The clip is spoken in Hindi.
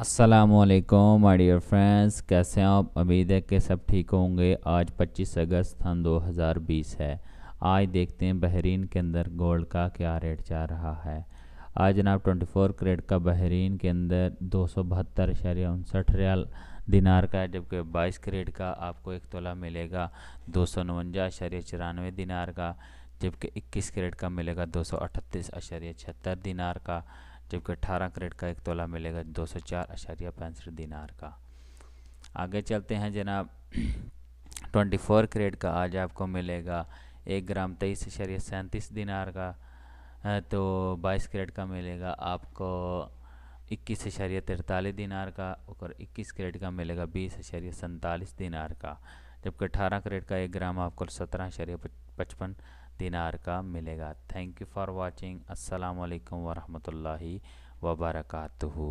असलकुम माय डियर फ्रेंड्स कैसे हैं आप? उम्मीद है कि सब ठीक होंगे। आज 25 अगस्त सन 2020 है। आज देखते हैं बहरीन के अंदर गोल्ड का क्या रेट जा रहा है। आज जनाब 24 करेट का बहरीन के अंदर दो सौ बहत्तर शरिया उनसठ रियाल दिनार का जबकि 22 करेट का आपको एक तोला मिलेगा दो सौ नवंजा अशरिया चौरानवे दिनार का, जबकि 21 करेट का मिलेगा दो सौ अठतीस अशरिया छहत्तर दिनार का। जबकि अठारह करेट का एक तोला मिलेगा, दो सौ चार अशारिया पैंसठ दिनार का। आगे चलते हैं जनाब। ट्वेंटी फोर करेट का आज आपको मिलेगा, एक ग्राम तेईस अशरिया सैंतीस दिनार का तो बाईस करेट का मिलेगा, आपको इक्कीस अशरिया तिरतालीस दिनार का, और इक्कीस करेट का मिलेगा, बीस अशरिया सैंतालीस दिनार का। जबकि अठारह करेट का एक ग्राम आपको सत्रह शरीय पचपन दिनार का मिलेगा। थैंक यू फॉर वॉचिंग असलकम वरहमल वबरकातुहू